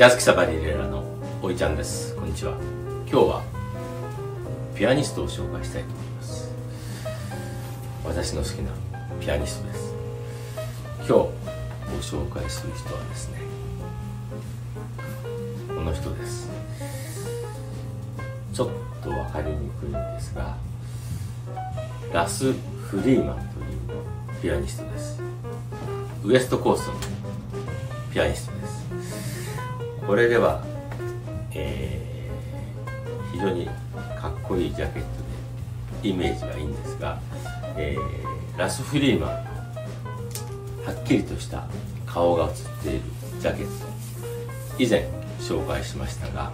ジャズ喫茶バリレラのおいちゃんです。こんにちは。今日はピアニストを紹介したいと思います。私の好きなピアニストです。今日ご紹介する人はですねこの人です。ちょっと分かりにくいんですがラス・フリーマンというピアニストです。ウエストコーストのピアニストです。これでは、えー、非常にかっこいいジャケットでイメージはいいんですが、えー、ラス・フリーマンはっきりとした顔が写っているジャケット以前紹介しましたが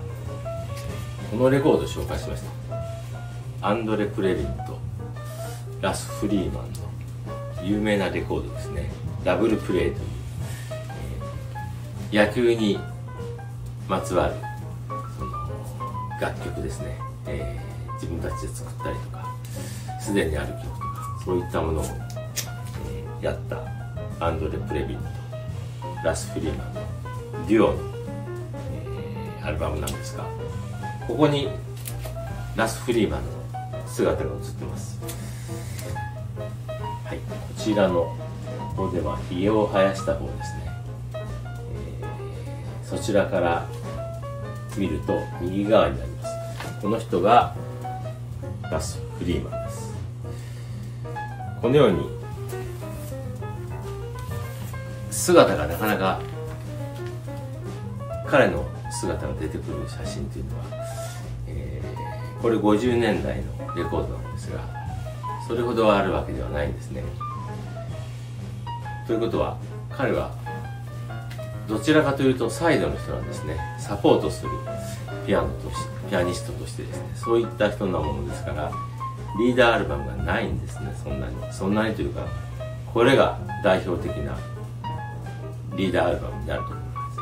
このレコード紹介しました。アンドレ・プレリンとラス・フリーマンの有名なレコードですね。ダブルプレイという、えー、野球にまつわるその楽曲ですね、えー、自分たちで作ったりとかすでにある曲とかそういったものを、えー、やったアンドレ・プレビンとラス・フリーマンのデュオの、えー、アルバムなんですがここにラス・フリーマンの姿が映ってます。はいこちらの方ではひげを生やした方ですね、そちらから見ると右側になります。この人がラス・フリーマンです。このように姿がなかなか彼の姿が出てくる写真というのは、えー、これ50年代のレコードなんですがそれほどあるわけではないんですね。ということは彼はどちらかというとサイドの人なんですね。サポートするピアノとしピアニストとしてですね。そういった人なものですからリーダーアルバムがないんですね。そんなに。そんなにというかこれが代表的なリーダーアルバムになると思います。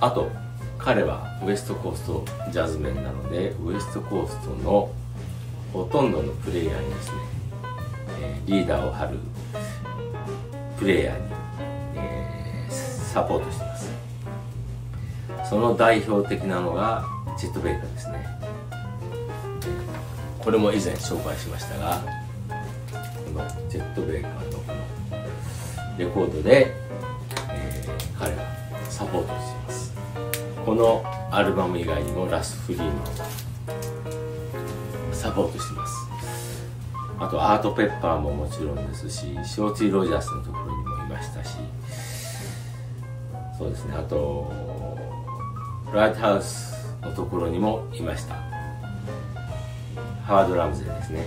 あと彼はウエストコーストジャズメンなのでウエストコーストのほとんどのプレイヤーにですね、えリーダーを張るプレイヤーに、サポートしてます。その代表的なのがチェット・ベイカーですね。これも以前紹介しましたがこのチェット・ベイカーのこのレコードで、えー、彼はサポートしています。このアルバム以外にもラス・フリーマンサポートしてます。あとアート・ペッパーももちろんですしショーツィ・ロジャースのところにもいましたしそうですね。あとライトハウスのところにもいました。ハード・ラムゼですね。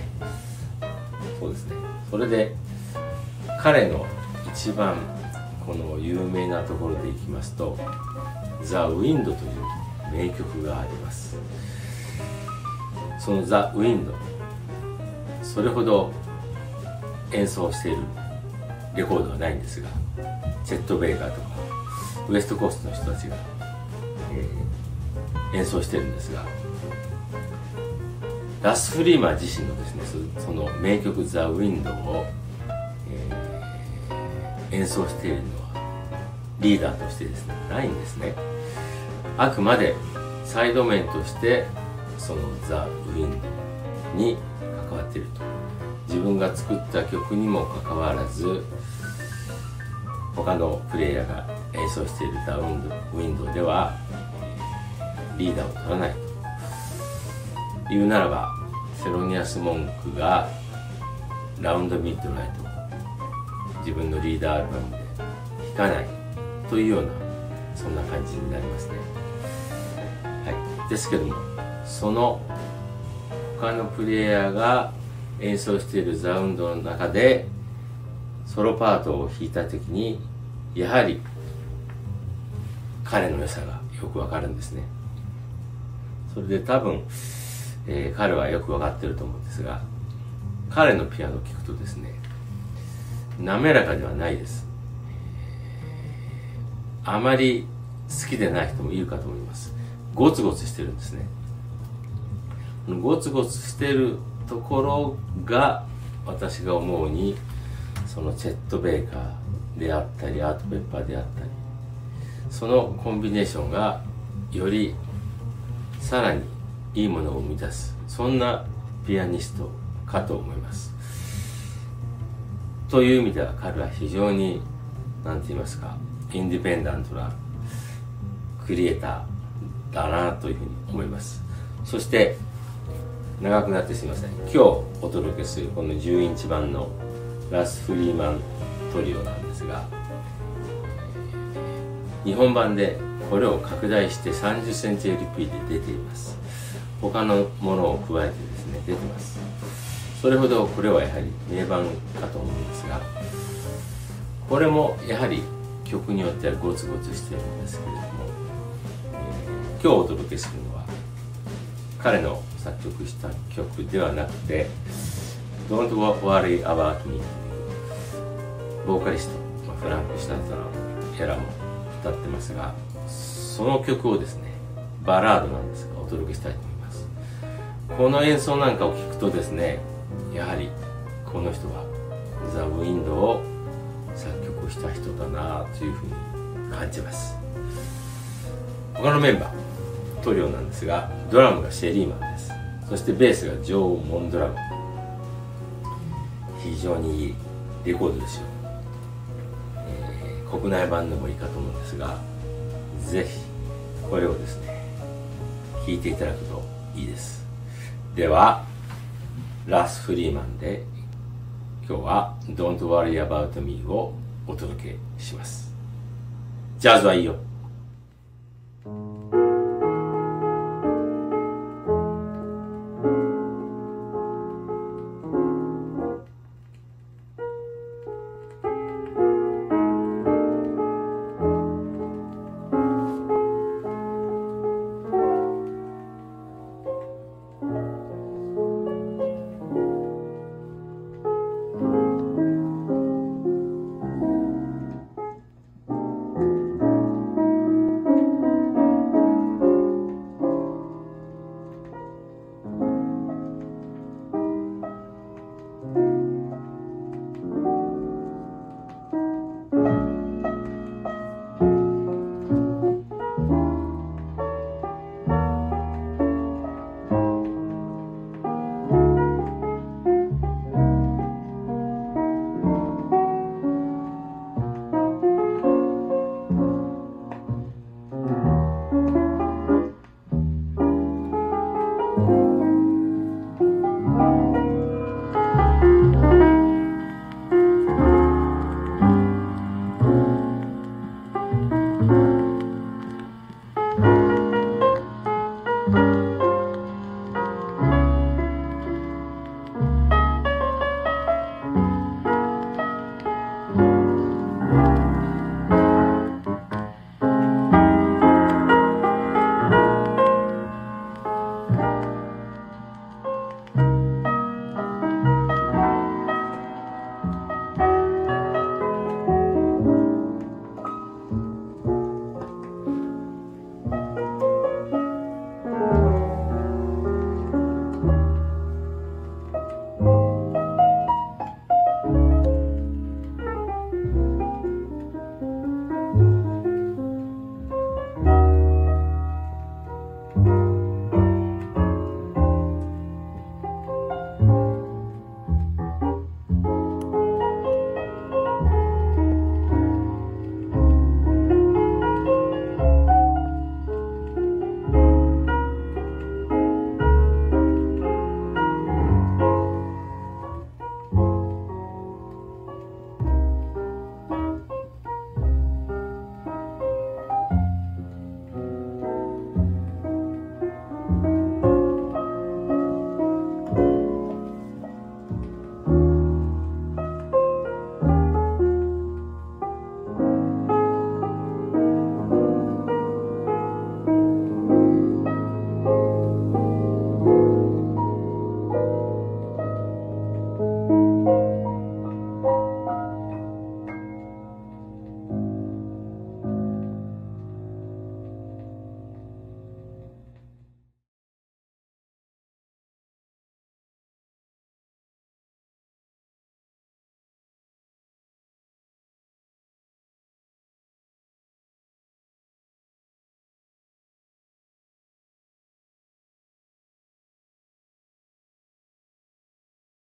そうですね。それで彼の一番この有名なところでいきますと「ザ・ウィンド」という名曲があります。その「ザ・ウィンド」それほど演奏しているレコードはないんですがチェット・ベイガーとかウエストコーストの人たちが、えー、演奏してるんですがラス・フリーマー自身のですねその名曲「ザ・ウィンドウを、えー、演奏しているのはリーダーとしてですねないんですね。あくまでサイド面としてその「ザ・ウィンドウに関わっていると。自分が作った曲にもかかわらず他のプレイヤーが演奏しているダウンウィンドウではリーダーを取らないというならばセロニアス・モンクがラウンドミッドナイト自分のリーダーアルバムで弾かないというようなそんな感じになりますね。はい。ですけどもその他のプレイヤーが演奏しているザウンドの中でソロパートを弾いた時にやはり彼の良さがよくわかるんですね。それで多分、えー、彼はよく分かってると思うんですが彼のピアノを聴くとですね滑らかではないです。あまり好きでない人もいるかと思います。ゴツゴツしてるんですね。ゴツゴツしてるところが私が思うにそのチェット・ベイカーであったりアート・ペッパーであったりそのコンビネーションがよりさらにいいものを生み出す。そんなピアニストかと思います。という意味では彼は非常に何て言いますかインディペンダントなクリエイターだなというふうに思います。そして長くなってすみません。今日お届けするこの10インチ版のラス・フリーマントリオなんですが日本版でこれを拡大して 30cmLP で出ています。他のものを加えてですね出てます。それほどこれはやはり名盤かと思うんですがこれもやはり曲によってはゴツゴツしてるんですけれども、えー、今日お届けするのは彼の作曲した曲ではなくて「Don't Worry About Me」というボーカリスト、まあ、フランク・シュタッタのエラも歌ってますがその曲をですねバラードなんですがお届けしたいと思います。この演奏なんかを聴くとですねやはりこの人はザ・ウィンドを作曲した人だなというふうに感じます。他のメンバートリオなんですがドラムがシェリーマンです。そしてベースがジョー・モンドラム非常にいいレコードですよ、国内版でもいいかと思うんですがぜひこれをですね聴いていただくといいです。ではラス・フリーマンで今日は Don't Worry About Me をお届けします。ジャズはいいよ。